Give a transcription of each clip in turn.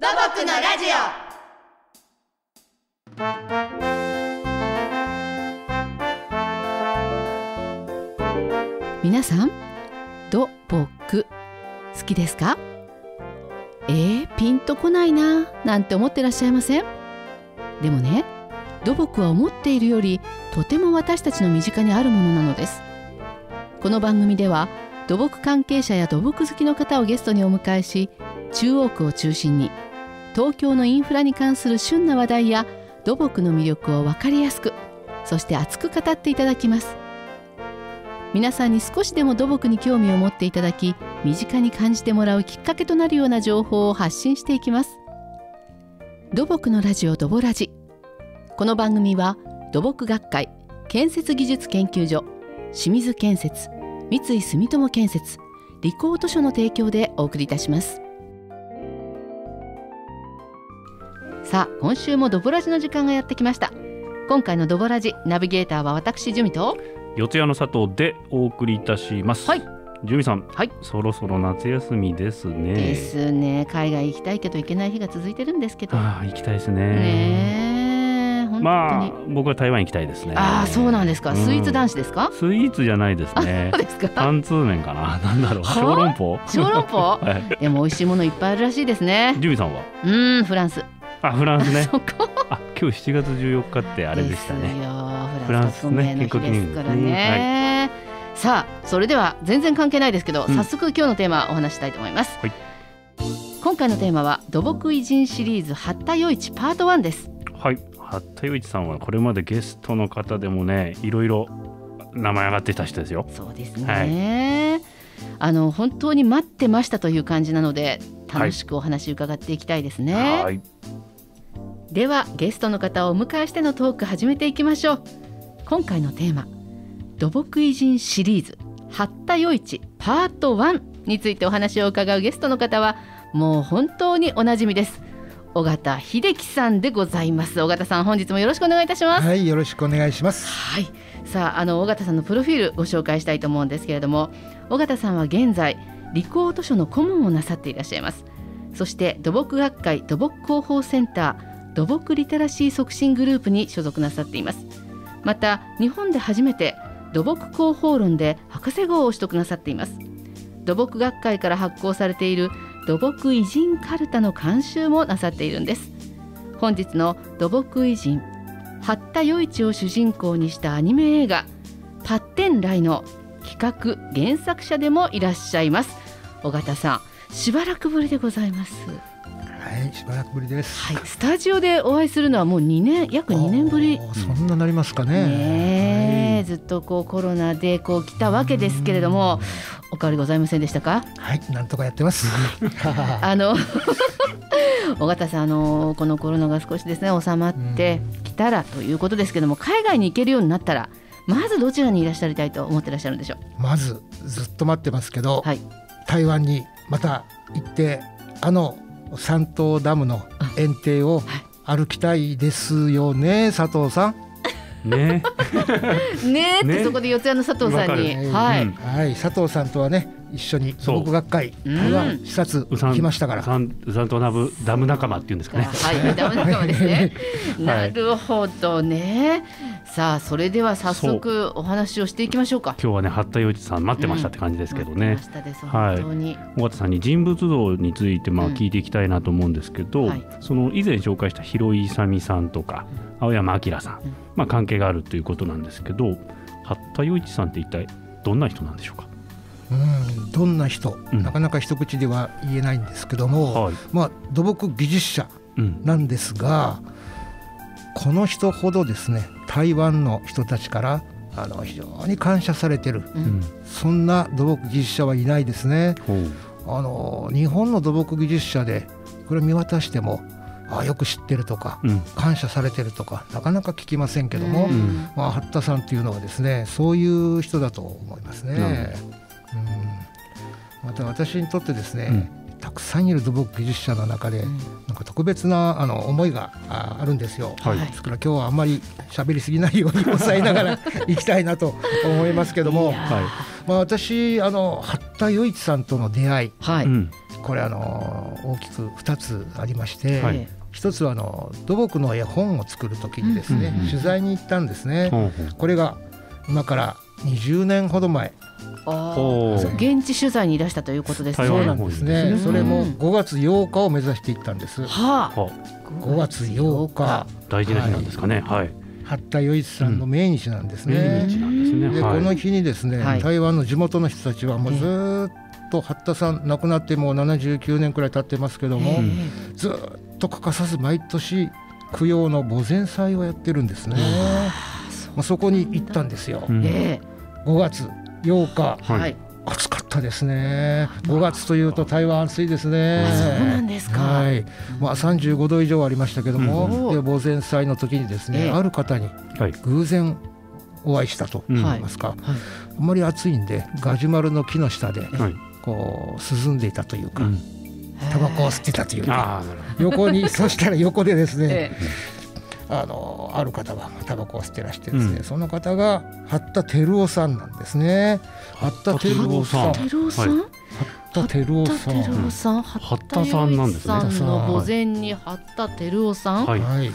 土木のラジオ。皆さん土木好きですか？えー、ピンとこないななんて思ってらっしゃいません？でもね土木は思っているよりとても私たちの身近にあるものなのです。この番組では土木関係者や土木好きの方をゲストにお迎えし中央区を中心に東京のインフラに関する旬な話題や土木の魅力を分かりやすくそして熱く語っていただきます。皆さんに少しでも土木に興味を持っていただき身近に感じてもらうきっかけとなるような情報を発信していきます。土木のラジオドボラジ。この番組は土木学会建設技術研究所清水建設三井住友建設リコート所の提供でお送りいたします。さあ今週もドボラジの時間がやってきました今回のドボラジナビゲーターは私ジュミと四谷の佐藤でお送りいたします。はい。ジュミさん、はいそろそろ夏休みですね。ですね海外行きたいけど行けない日が続いてるんですけどああ、行きたいですね。ねまあ、僕は台湾行きたいですね。ああそうなんですか、スイーツ男子ですか？スイーツじゃないですね そう。ですか単通麺かな。なんだろう。はあ？小籠包？小籠包？はい。でも美味しいものいっぱいあるらしいですねジュミさんは？うーんフランスあ、フランスね。あ、今日7月14日ってあれでしたね。よ。フフランスね革命の日。ですから建国記念ね、さあそれでは全然関係ないですけど、うん。早速今日のテーマお話ししたいと思います、はい。今回のテーマは土木偉人シリーズ八田余一パート1です。はい。八田余一さんはこれまでゲストの方でもね、いろいろ名前上がってた人ですよ。そうですね、あの本当に待ってましたという感じなので楽しくお話伺っていきたいですね、はい。ではゲストの方をお迎えしてのトーク始めていきましょう。今回のテーマ土木偉人シリーズ八田余一パート1についてお話を伺うゲストの方はもう本当におなじみです。尾形秀樹さんでございます。尾形さん本日もよろしくお願いいたします。はい、よろしくお願いします。はい、さああの尾形さんのプロフィールご紹介したいと思うんですけれども尾形さんは現在理工図書の顧問をなさっていらっしゃいます。そして土木学会土木広報センター土木リテラシー促進グループに所属なさっています。また日本で初めて土木広報論で博士号を取得なさっています。土木学会から発行されている土木偉人カルタの監修もなさっているんです。本日の土木偉人八田余一を主人公にしたアニメ映画「パッテンライ」の企画原作者でもいらっしゃいます。尾形さんしばらくぶりでございます。はい、しばらくぶりです。はいスタジオでお会いするのはもう2年約2年ぶり。そんななりますかね。ねえずっとこうコロナでこう来たわけですけれどもお変わりございませんでしたか？はい、はい、なんとかやってます。あの 尾形さんあのこのコロナが少しですね収まってきたらということですけども海外に行けるようになったらまずどちらにいらっしゃりたいと思ってらっしゃるんでしょう？まずずっと待ってますけど、はい。台湾にまた行ってあの三島ダムの園庭を歩きたいですよね、佐藤さん。ね。ねえって、ねそこで四谷の佐藤さんに、はい、うんはい、佐藤さんとはね一緒にそう土木学会うん台湾視察うさん行きましたからう。さんうさんとダムダム仲間っていうんですかね。はい、ダメ仲間ですね。はないるほどね。さあ、それでは早速お話をしていきましょうか。今日はね八田余一さん待ってましたって感じですけどね。待ってましたですはい。尾形さんに人物像についてまあうん聞いていきたいなと思うんですけど、はい。その以前紹介した広井勇さんとか青山明さん、うん。まあ、関係があるということなんですけど八田余一さんって一体どんな人なんでしょうか、うん、どんな人、うん。なかなか一口では言えないんですけども、はい。まあ土木技術者うん。なんですがこの人ほどですね台湾の人たちからあの非常に感謝されてる。ううん。んそんな土木技術者はいないですね。あの日本の土木技術者でこれ見渡してもあよく知ってるとかうん。感謝されてるとかなかなか聞きませんけども、うん。まあ、八田さんっていうのはですねそういう人だと思いますね。うん、また私にとってですね、たくさんいる土木技術者の中で、うん。なんか特別なあの思いがああるんですよ。はい。ですから今日はあんまり喋りすぎないように抑えながら 行きたいなと思いますけども。まあ、私あの八田余一さんとの出会い。はい、これあの大きく2つありまして、はい。え一つはあの土木の絵本を作る時にですね、うんうんうん。取材に行ったんですね、これが今から20年ほど前現地取材にいらしたということですね。台湾のそうなんですね、それもうん5月8日を目指して行ったんです。はあ、は5月8日。大事な日なんですかね。はい。八田余一さんの命日なんですね、命日なんですね。はい。でこの日にですね、はい。台湾の地元の人たちはもうずーっと八田さん亡くなってもう79年くらい経ってますけども、えずーっと欠かさず毎年供養の墓前祭をやってるんですね。まあ、そこに行ったんですよ。うんええ。5月8日えはい。はい。暑かったですね。5月というと台湾暑いですね。あそうなんですか。はい。まあ35度以上ありましたけども、うんで墓前祭の時にですね、ええ。ある方にはい。偶然お会いしたとうん。はい言いますか、はい。あんまり暑いんでガジュマルの木の下ではい。こう涼んでいたというか、うん。タバコを吸ってたというか、ああなるほ横にそしたら横でですね、えあのある方がタバコを吸ってらしてですね、うんその方が八田照夫さんなんですね。八田照夫さん。照夫さん。は八田照夫八田さん。照夫さん。八田さんなんですねの墓前に八田照夫さん？はいはい。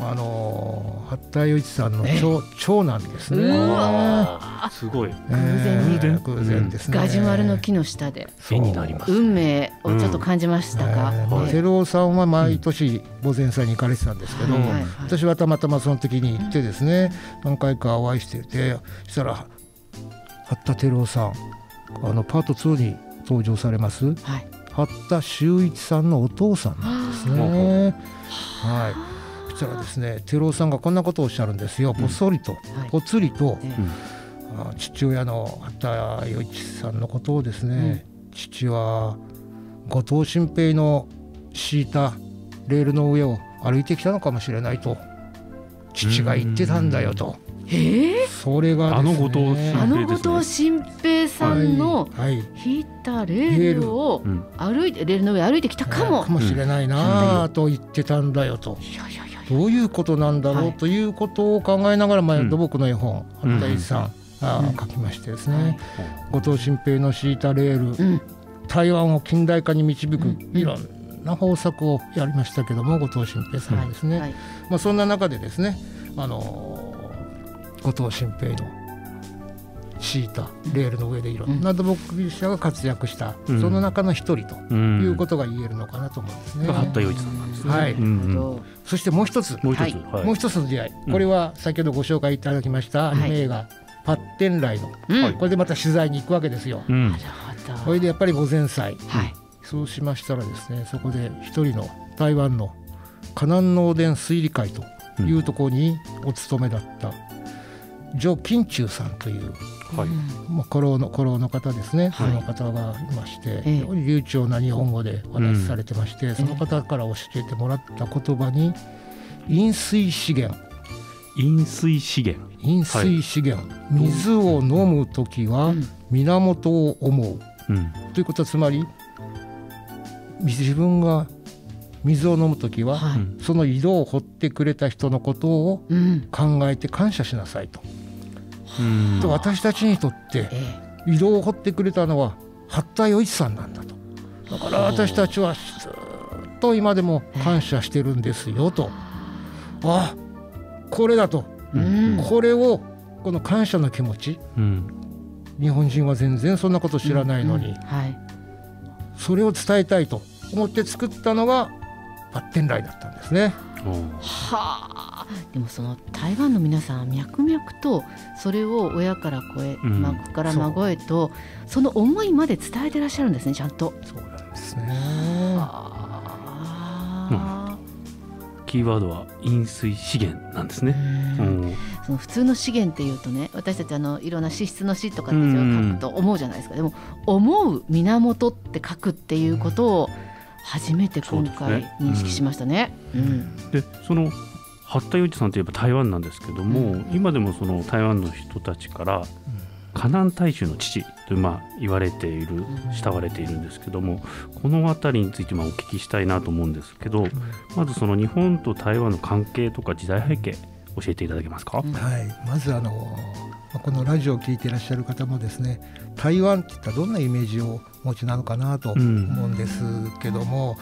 あの八田余一さんのえ？長長男ですね。すごい。えー偶然。に偶然ですね。ガジュマルの木の下で。絵になります運命をちょっと感じましたか？えーまあええ照夫さんは毎年墓前祭に行かれてたんですけど、私はたまたまその時に行ってですね、何回かお会いしててそしたら八田照夫さんあのパート2に登場されます。はい。八田修一さんのお父さんなんですね。はい。そしたらですね照夫さんがこんなことをおっしゃるんですよ。ぽっそりと、はい。ぽつりと、父親の八田余一さんのことをですね、父は後藤新平の敷いたレールの上を歩いてきたのかもしれないと父が言ってたんだよと。ええそれがですねあの後藤新あの後藤新平さんの引いたレールをうん歩いてレール。の上歩いてきたかも。かもしれないなあと言ってたんだよと。いやいやいや。どういうことなんだろはいうということを考えながら、まあ、うん。土木の絵本うん。八田一さん、あうん。書きましてですね、後藤新平の敷いたレール、うん。台湾を近代化に導くうん。いろんな方策をやりましたけども後藤新平さんはですね、はい。まあ、そんな中でですね、あのー後藤新平の敷いたレールの上でいろんな土木者が活躍した、うん。その中の一人とうん。いうことが言えるのかなと思うんですね。が八田洋一さんなんですねはいそしてもう一つ、もう一つ。はい。はいもう一つの出会い、うんこれは先ほどご紹介いただきましたアニメ映画「パッテンライの」うん。はい。これでまた取材に行くわけですよ。うん。なるほど。これでやっぱり御前祭。はい。そうしましたらですねそこで一人の台湾の河南農電推理会というところにお勤めだった徐金中さんという、はい。うんまあ、古老の古老の方ですね、はい。その方がいまして、ええ。非常に流暢な日本語でお話しされてまして、その方から教えてもらった言葉に飲水資源飲水資源飲水資源、水を飲む時はうん源を思ううんということはつまり自分が水を飲む時は、はい。うんその井戸を掘ってくれた人のことをうん。考えて感謝しなさいと。うんと私たちにとってえ井戸を掘ってくれたのは八田余一さんなんだと。だから私たちはずっと今でも感謝してるんですよと。あこれだと。え。うん。これをこの感謝の気持ちうん日本人は全然そんなこと知らないのに、はい。それを伝えたいと思って作ったのがパッテンライだったんですね。はあ。でもその台湾の皆さんは脈々とそれを親から子へ、うん孫から孫へとその思いまで伝えてらっしゃるんですねちゃんと。そうなんですね。あキーワードは飲水資源なんですあ。ねその普通の資源っていうとね私たちあのいろんな資質の資とかって書くと思うじゃないですか、でも思う源って書くっていうことを初めて今回認識しましたね。うん。でその八田洋一さんといえば台湾なんですけども、うん。今でもその台湾の人たちから河南大衆の父とまあ言われている慕われているんですけどもこの辺りについてまあお聞きしたいなと思うんですけどまずその日本と台湾の関係とか時代背景教えていただけますか、うん。はい、まずあのまあこのラジオを聞いていらっしゃる方もですね台湾っていったらどんなイメージをお持ちなのかなと思うんですけども、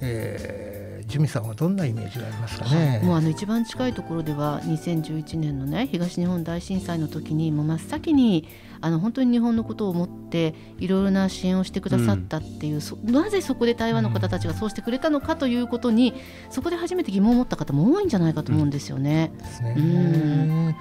えージミさんはどんなイメージがありますかね？もうあの一番近いところでは2011年のね東日本大震災の時にもう真っ先にあの本当に日本のことを思っていろいろな支援をしてくださったっていう、そなぜそこで台湾の方たちがそうしてくれたのかということにそこで初めて疑問を持った方も多いんじゃないかと思うんですよね。ですねうん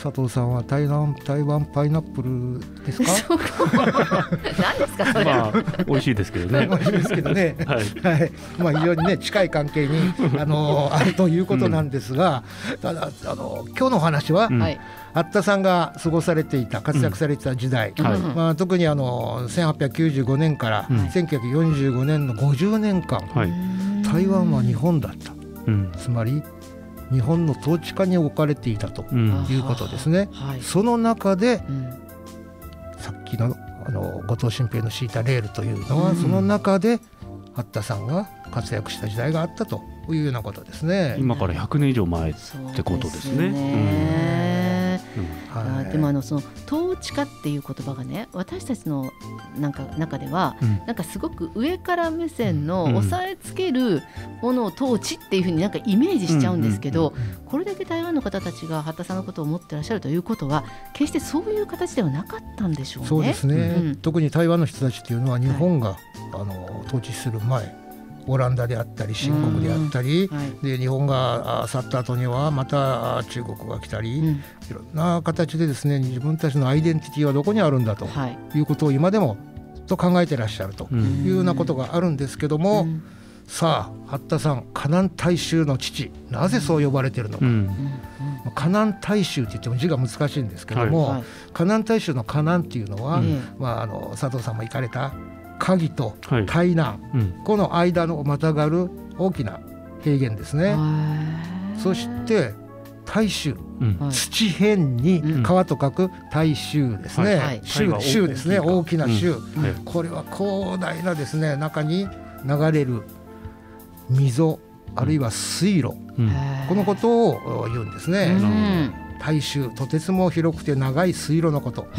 佐藤さんは台湾台湾パイナップルですか？何ですかそれ、まあ美味しいですけどね。美味しいですけどね。はい。はい、まあ非常にね近い関係にあのあるということなんですが、ただあの今日のお話は、うん。はい、八田さんが過ごされていた活躍されてた時代、はい。うんまあ特にあの1895年からうん。1945年の50年間、はい。台湾は日本だった。うん。つまり日本の統治下に置かれていたとうん。いうことですね。はい、その中でうん。さっきのあの後藤新平の敷いたレールというのは、うん。その中で八田さんが活躍した時代があったというようなことですね。今から100年以上前ってことですね。ね。うんはい。あでもあのその統治下っていう言葉がね私たちのなんか中ではうん。なんかすごく上から目線のうん。押さえつけるものを統治っていうふうになんかイメージしちゃうんですけど、これだけ台湾の方たちが八田さんのことを思ってらっしゃるということは決してそういう形ではなかったんでしょうね。そうですね、うん。特に台湾の人たちっていうのは日本が、あの統治する前オランダであったり新国であったり、はい。で日本があ去った後にはまたあ中国が来たり、うん。いろんな形でですね自分たちのアイデンティティはどこにあるんだとはい。いうことを今でもと考えてらっしゃるとうん。いうようなことがあるんですけども、うん。さあ八田さん河南大衆の父なぜそう呼ばれているのか、うん。まあ河南大衆って言っても字が難しいんですけども、はい。河南大衆の河南っていうのは、えまあ、あの佐藤さんも行かれた鍵とはい。台南、うん。この間のまたがる大きな平原ですね。そして大衆うん。はい。土辺にうん。川と書く大衆ですね、はい。州はい。州ですね。大きな州、はい。これは広大なですね中に流れる溝あるいは水路、うん。このことを言うんですうね、ん。大衆とてつも広くて長い水路のこと。はい。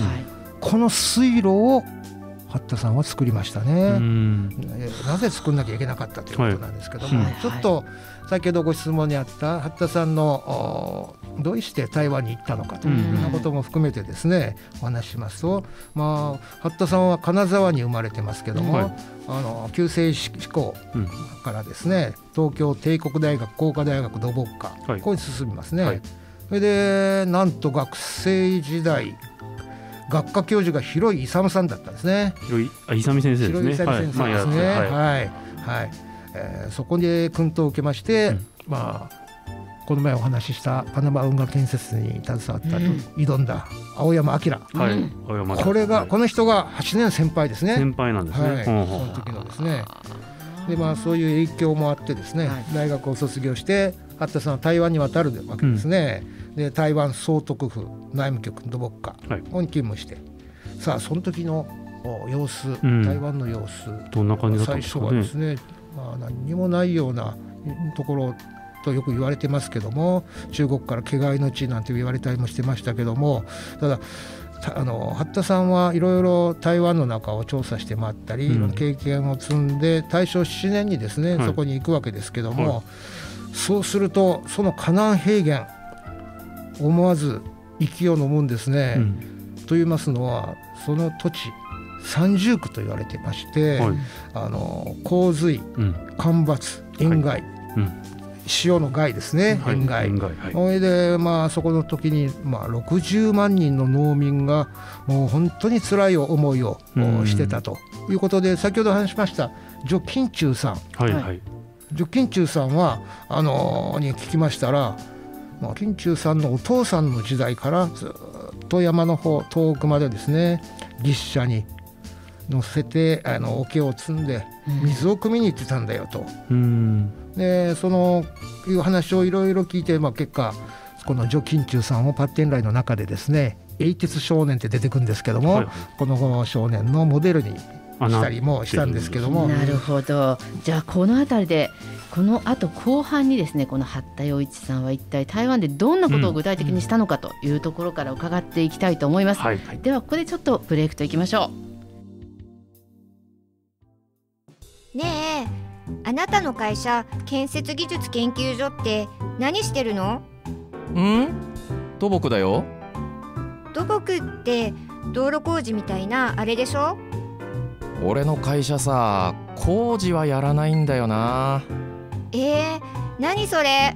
この水路を八田さんは作りましたうね、なぜ作んなきゃいけなかったということなんですけども、はい。ちょっと先ほどご質問にあった八田さんのおどうして台湾に行ったのかというようなことも含めてですね、お話ししますと、まあ、八田さんは金沢に生まれてますけども、はい。あの旧制志向うん。からですね東京帝国大学工科大学土木科、はい。ここに進みますね。はい。それでなんと学生時代学科教授が広井勇さんだったんですね。広いあ伊佐美先生ですね。広先生ですね。ははい。い、はい、えーそこで訓導を受けまして、うん。まあこの前お話ししたパナマ運河建設に携わったと、うん。挑んだ青山明。はい。うん。青山田これが、はい。この人が8年先輩ですね。先輩なんですね、はい、そほうほう。の時のですね。でまあそういう影響もあってですね、はい。大学を卒業して八田さんは台湾に渡るわけですね、で台湾総督府内務局土木課に勤務してさあその時のお様子、ん。台湾の様子。どんな感じだったん最初はですかね。ですね、まあ、何にもないようなところとよく言われてますけども中国から毛皮の地なんて言われたりもしてましたけどもただたあの八田さんはいろいろ台湾の中を調査して回ったり、うん。経験を積んで大正7年にですね、はい。そこに行くわけですけども、はそうするとその河南平原思わず息を飲むんですね。うん。と言いますのはその土地三重苦と言われてまして、はい。あの洪水うん。干ばつ塩害、うん。塩の害ですね、はい。塩害。それでまあそこの時にまあ60万人の農民がもう本当に辛い思いをうん。してたということで先ほど話しました徐金中さん。ははい。はい。徐金中さんはあのに聞きましたら、まあ、金中さんのお父さんの時代からずっと山の方遠くまでですね牛車に乗せてあの桶を積んで水を汲みに行ってたんだよと。うん。でそのいう話をいろいろ聞いて、まあ、結果この徐金中さんをパッテンライの中でですね英鉄少年って出てくるんですけども、はいはい。この少年のモデルにしたりもしたんですけども、なるほど。じゃあこの辺りでここの後後半にですねこの八田洋一さんは一体台湾でどんなことを具体的にしたのかというところから伺っていきたいと思います、はい。ではここでちょっとブレイクといきましょねえあなたの会社建設技術研究所って何してるの？ん？土木だよ。土木って道路工事みたいなあれでしょ？俺の会社さ工事はやらないんだよな。えー、何それ？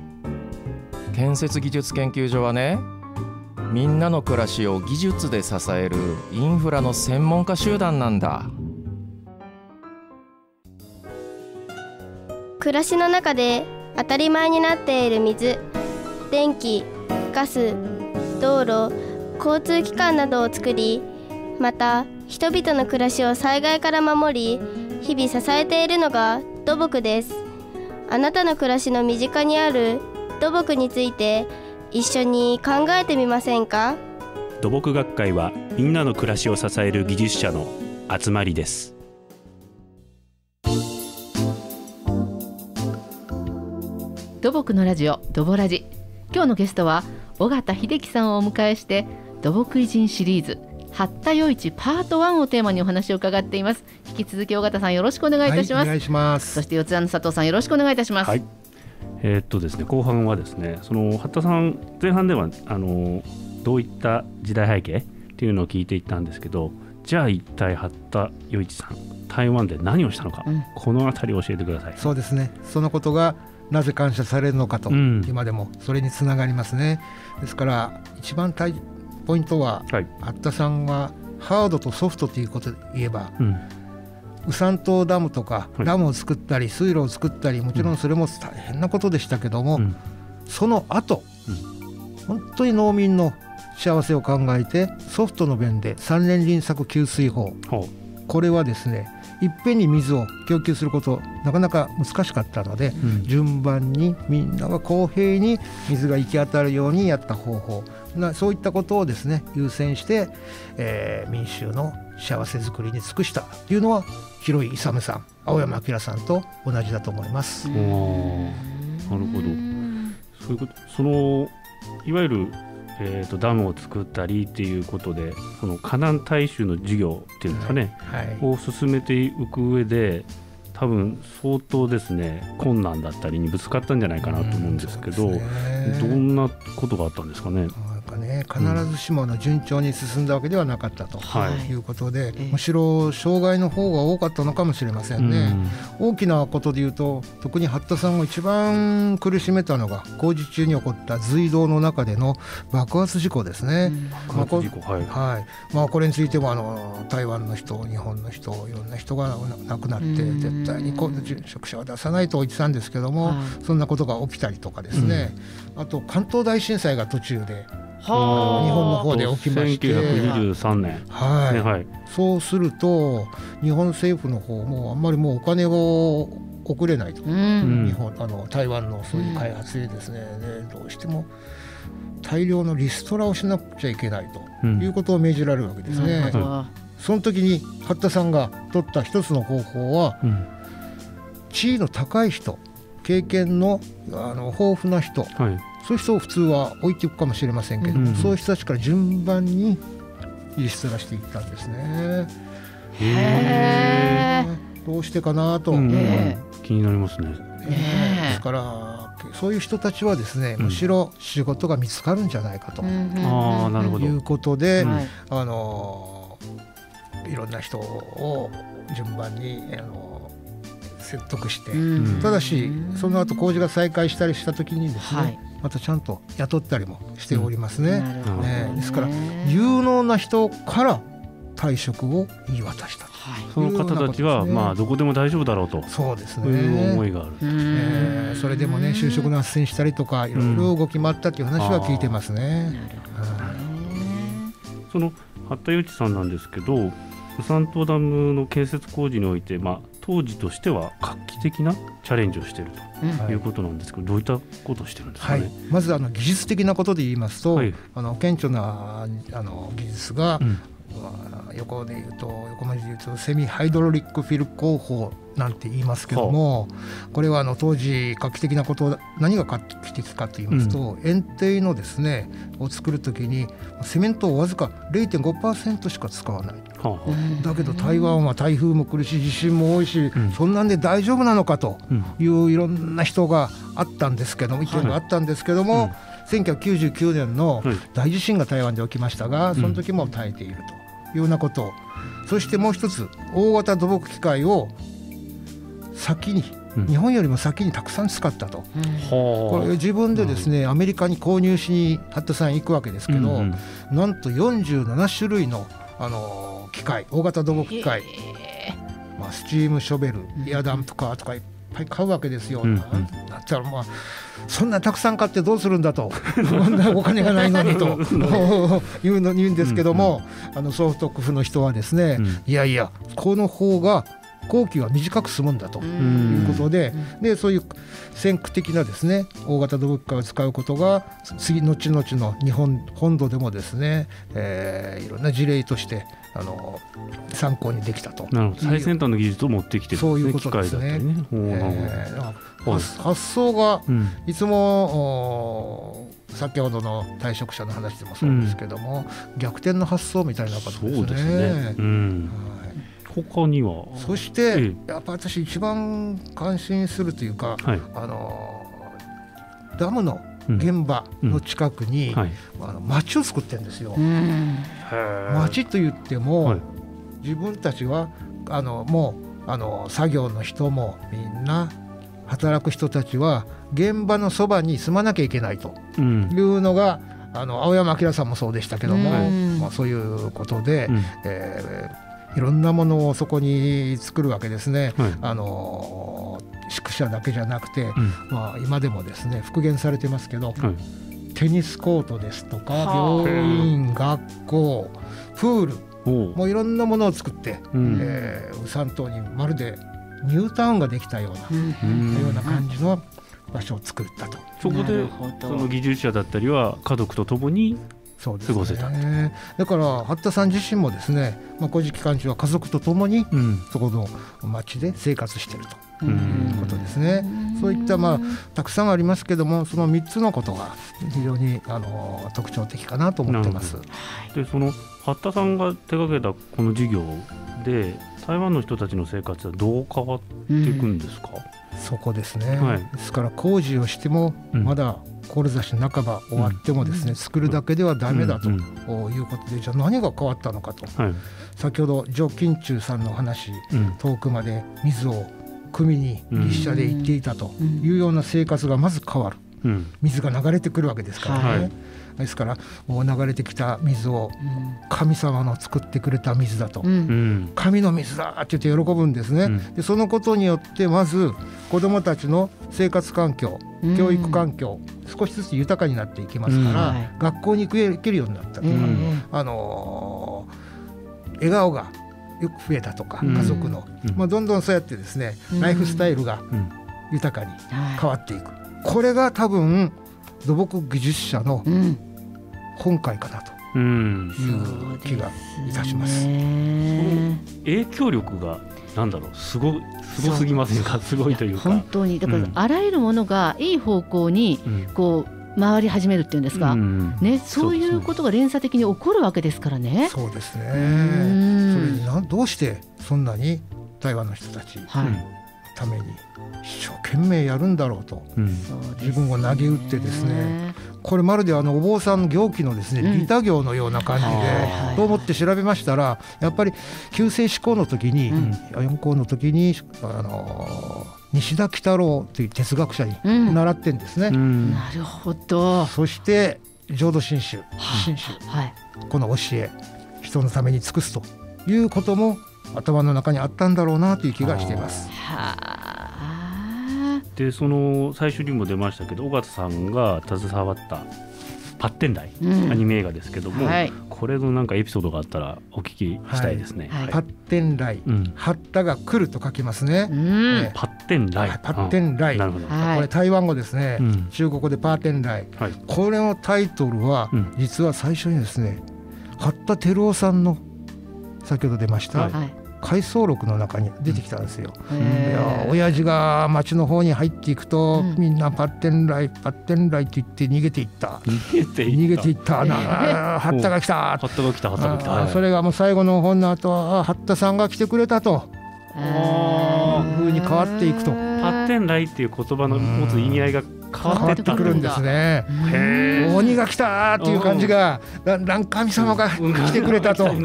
建設技術研究所はねみんなの暮らしを技術で支えるインフラの専門家集団なんだ。暮らしの中で当たり前になっている水電気ガス道路交通機関などを作りまた人々の暮らしを災害から守り日々支えているのが土木です。あなたの暮らしの身近にある土木について一緒に考えてみませんか？土木学会はみんなの暮らしを支える技術者の集まりです。う土木のラジオドボラジ。今日のゲストは尾形秀樹さんをお迎えして土木偉人シリーズ八田余一パート1をテーマにお話を伺っています。引き続き尾形さんよろしくお願いいたします、はい、お願いします。そして四谷の佐藤さんよろしくお願いいたします、はい。えーっとですね後半はですねその八田さん前半ではあのどういった時代背景っていうのを聞いていったんですけどじゃあ一体八田余一さん台湾で何をしたのか、うん。この辺りを教えてください。そうですね。そのことがなぜ感謝されるのかと、うん。今でもそれにつながりますね。ですから一番大ポイントははい。八田さんがハードとソフトということで言えばうん。ウサン島ダムとかはい。ダムを作ったり水路を作ったりもちろんそれも大変なことでしたけども、うん。その後、本当に農民の幸せを考えてソフトの面で三連輪作給水法。ほこれはですねいっぺんに水を供給することなかなか難しかったので、ううん。順番にみんなが公平に水が行き当たるようにやった方法。なそういったことをですね優先して、えー民衆の幸せづくりに尽くしたというのは広井勇さん青山明さんと同じだと思います。なるほど。そういうこと。そのいわゆる、えー、とダムを作ったりっていうことでその河南大衆の事業っていうんですかね、はいを進めていく上で多分相当ですね困難だったりにぶつかったんじゃないかなと思うんですけど、うんねどんなことがあったんですかね。必ずしもの順調に進んだわけではなかったとはい。いうことで、ええ。むしろ障害の方が多かったのかもしれませんね。大きなことで言うと特に八田さんを一番苦しめたのが工事中に起こった隧道の中での爆発事故ですね。うん、爆発事故はい、はい。まあ、これについてもあの台湾の人日本の人いろんな人が亡くなってうん。絶対にこう殉職者は出さないと言ってたんですけども、はい。そんなことが起きたりとかですね、あと関東大震災が途中で、はあ日本の方で起きまして。1923年、はい。ねはい。そうすると日本政府の方もあんまりもうお金を送れないと、うん。日本あの台湾のそういう開発でですね、でどうしても大量のリストラをしなくちゃいけないと。うん。いうことを命じられるわけですね。その時に八田さんが取った一つの方法はうん。地位の高い人経験のあの豊富な人はいそういう人を普通は置いていくかもしれませんけども、うんそういう人たちから順番にリストラしていったんですね。へどうしてかなと、うんえ気になりますね。えですからそういう人たちはですね、うん。むしろ仕事が見つかるんじゃないかと。ああなるほど。いうことで、はい。あのいろんな人を順番にあの説得して、うん。ただしその後工事が再開したりした時にですね、はいまたちゃんと雇ったりもしておりますね。なるほどね。ですから有能な人から退職を言い渡したと。はい。その方たちは、まあどこでも大丈夫だろうと。そうですそういう思ね。いがある。えーそれでもね就職の斡旋したりとかいろいろ動き回ったという話は聞いてますね。なるほどね。その八田余一さんなんですけど、ウサン島ダムの建設工事において、まあ当時としては画期的なチャレンジをしているうん。とい。うことなんですけど、どういったことをしてるんですかはい。ね。、まずあの技術的なことで言いますと、はい。あの顕著なあの技術が、うん。まあ、横で言うと横文字で言うとセミハイドロリックフィル工法なんて言いますけどもこれはあの当時画期的なこと何が画期的かと言いますと、園庭のですねを作る時にセメントをわずか0.5%しか使わない。はあはだけど台湾は台風も来るし地震も多いし、ん。そんなんで大丈夫なのかといういろんな人があったんですけども意見があったんですけども、1999年のはい。大地震が台湾で起きましたがその時も耐えているとようなこと。をそしてもう一つ大型土木機械を先にうん。日本よりも先にたくさん使ったと、こはれ自分でですね、アメリカに購入しに八田さん行くわけですけど、うんうんなんと47種類の、あの機械大型土木機械、まあ、スチームショベルエアダンプカーとかいっぱい買うわけですよ。うんうん。だったらまあそんなたくさん買ってどうするんだと。こんなお金がないのにと。言うの言うんですけども、あのソフトクフの人はですね、うん。いやいやこの方が工期は短く済むんだと。んいうことで,、でそういう先駆的なですね大型土木機械を使うことが次後々の日本本土でもですね、えーいろんな事例としてあの参考にできたと。なるほど最先端の技術を持ってきてるそういうことですねね。え発発想がうんいつもお先ほどの退職者の話でもそうですけども、逆転の発想みたいなことですね。そうですね。うん。はい他には？そして、えやっぱ私一番感心するというか、はい。あのダムのうん現場の近くに、はい。あの町を作ってるんですよ。うん町と言っても、はい自分たちはあのもうあの作業の人もみんな働く人たちは現場のそばに住まなきゃいけないとうんい。うのがあの青山明さんもそうでしたけども、うんまあ、そういうことで、うんえーいろんなものをそこに作るわけですね。はい。あの宿舎だけじゃなくて、うんまあ、今でもですね復元されてますけど、はい。テニスコートですとかはあ病院学校プール。もういろんなものを作って、うん。えー、ウサン島にまるでニュータウンができたような、うんような感じの場所を作ったと。なそこでその技術者だったりは家族と共にそうです過ごせたね。だから八田さん自身もですね、まあ、工事期間中は家族と共にうん。そこの町で生活していると。うん。いうことですね。そういったまあたくさんありますけどもその3つのことが非常にあの特徴的かなと思ってます。でその八田さんが手掛けたこの事業で台湾の人たちの生活はどう変わっていくんですか、そこですね、はい。ですから工事をしてもうん。まだ志半ば終わってもですね、作るだけではダメだとうん。いうことでじゃあ何が変わったのかと。はい。先ほど上金中さんの話うん。遠くまで水を汲みにうん。列車で行っていたというような生活がまず変わる。うん水が流れてくるわけですからね、はい。ですからもう流れてきた水を神様の作ってくれた水だと、うん。うん。神の水だって言って喜ぶんですね、うん。でそのことによってまず子どもたちの生活環境うん。教育環境、少しずつ豊かになっていきますから、学校に行けるようになったとか、うん。あのー笑顔がよく増えたとか、うん。家族の、うん。まあ、どんどんそうやってですね、うん。ライフスタイルがうん。豊かにはい。変わっていく、これが多分土木技術者のうん。本会かなとうん。いう気がいたします。ね。影響力がなんだろうすごすごすぎませんかすごいというか。本当に。だから、うん。あらゆるものがいい方向にうん。こう回り始めるっていうんですか、うん。ね、そういうことが連鎖的に起こるわけですからね。そうですね。うん。それになどうしてそんなに台湾の人たちのはい、ために一生懸命やるんだろうと。うん。自分を投げ打ってですね。これまるであのお坊さんの行基のですねうん。利他行のような感じで、と思って調べましたらやっぱり旧世思考の時に、うん。四校の時にあの西田喜太郎という哲学者にうん。習ってんですね。うん。なるほど。そして浄土真宗真宗。はい。この教え人のために尽くすということも頭の中にあったんだろうなという気がしています。はあ。でその最初にも出ましたけど尾形さんが携わったパッテンライ、うんアニメ映画ですけども、はい。これのなんかエピソードがあったらお聞きしたいですね。はいパッテンライ、うん、ハッタが来ると書きますね。うん。えパッテンライ、はいパッテンライうんなるほど。はい。これ台湾語ですね、うん中国語でパーテンライはい。これのタイトルは、うん実は最初にですね八田照夫さんの先ほど出ました、はいはい回想録の中に出てきたんですよ。いへー。や親父が町の方に入っていくと、うん。みんなパッテンライパッテンライって言って逃げていった。逃げていった。逃げていった。なあー。八田が来た。ハッタが来たハッタが来た。はい。それがもう最後の本の後はあー八田さんが来てくれたと。あー。風に変わっていくと。パッテンライっていう言葉の持つ意味合いが変わってくるんですね。鬼が来たっていう感じがだん。だん神様が来てくれたと。そういう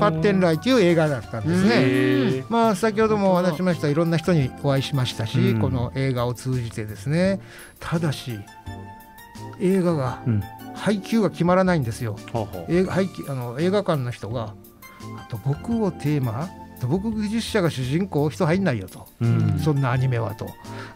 パッテンライという映画だったんですね。まあ先ほどもお話ししましたいろんな人にお会いしましたし、うん。この映画を通じてですね。ただし映画がうん。配給が決まらないんですよ。映画配給あの映画館の人があと僕をテーマ土木技術者が主人公人入んないよと、うん。そんなアニメはと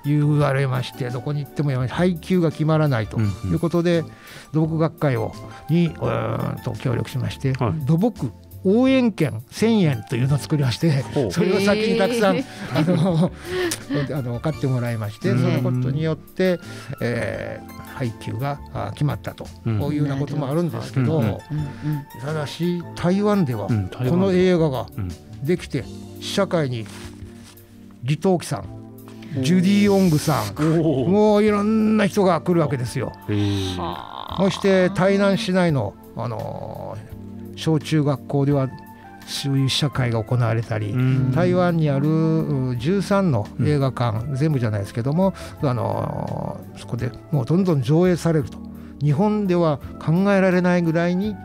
言われましてどこに行っても配給が決まらないとうんうん。いうことで、土木学会をにうーんと協力しまして、はい。土木応援券1000円というのを作りましてそれを先にたくさん、へ あの あの買ってもらいまして、うん。そのことによって、えー配給があ決まったと、うん。こういうようなこともあるんですけど、うん。うん。うん。うんただし台湾では。この映画がうんできて試写会に李登輝さんジュディ・オングさんもういろんな人が来るわけですよ。そして台南市内の、あのー小中学校ではそういう試写会が行われたり、うん。台湾にあるう13の映画館、全部じゃないですけども、あのーそこでもうどんどん上映されると。日本では考えられないぐらいに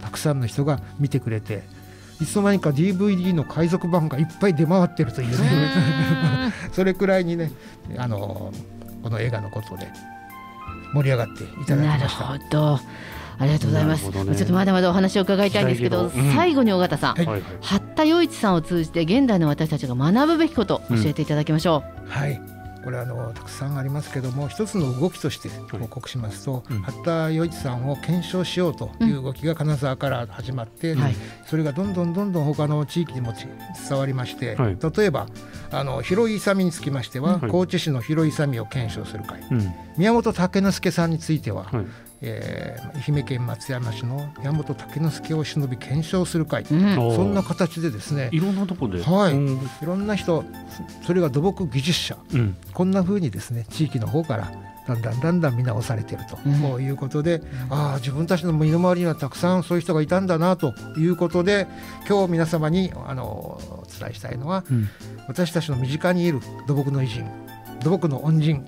たくさんの人が見てくれていつの間にか DVD の海賊版がいっぱい出回ってるというね。それくらいにね、あのーこの映画のことで盛り上がっていただなるきました。ほど。ありがとうございます、ね。ちょっとまだまだお話を伺いたいんですけどうん。最後に尾形さん、はい。八田洋一さんを通じて現代の私たちが学ぶべきこと教えていただきましょはい、これあのたくさんありますけども一つの動きとして報告しますと、うん。八田余一さんを検証しようという動きが金沢から始まって、う、はい。それがどんどんどんどん他の地域にもち伝わりまして、はい。例えばあの広井勇につきましては、はい。高知市の広井勇を検証する会。うん。宮本武之助さんについては、はいえー愛媛県松山市の宮本武之助を忍び検証する会、うん。そんな形でですねいろんなとこで。はい。うん。いろんな人それが土木技術者。うん。こんな風にですね地域の方からだんだんだんだん見直されていると、うん。いうことで、ああ自分たちの身の回りにはたくさんそういう人がいたんだなということで今日皆様にあのお伝えしたいのはうん。私たちの身近にいる土木の偉人土木の恩人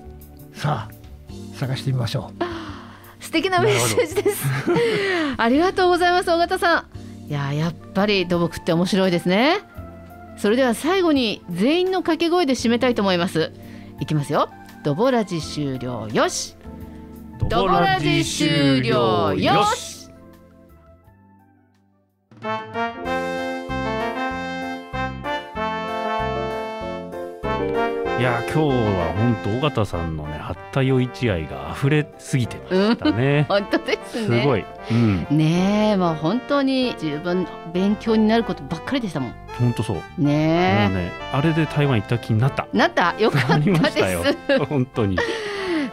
さあ探してみましょう。素敵なメッセージです。ありがとうございます尾形さん。いややっぱり土木って面白いですね。それでは最後に全員の掛け声で締めたいと思います。いきますよ。ドボラジ終了よし。ドボラジ終了よしいや今日は本当尾形さんのね八田余一愛が溢れすぎてましたね。本当ですね。すごい、うん、ねえもう本当に十分勉強になることばっかりでしたもん。本当そう。もうねねあれで台湾行った気になった。えなった。よかったなりましたよ。で す本当に。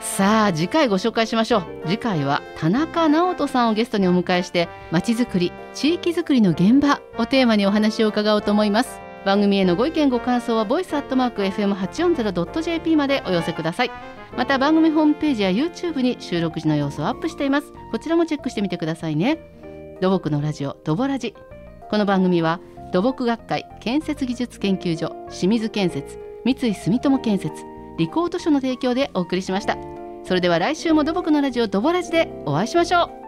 さあ次回ご紹介しましょう。次回は田中直人さんをゲストにお迎えしてまちづくり地域づくりの現場をテーマにお話を伺おうと思います番組へのご意見ご感想はボイスアットマーク FM840.jp までお寄せください。また番組ホームページや YouTube に収録時の様子をアップしています。こちらもチェックしてみてくださいね。土木のラジオドボラジこの番組は土木学会建設技術研究所清水建設三井住友建設リコート所の提供でお送りしました。それでは来週も土木のラジオドボラジでお会いしましょう。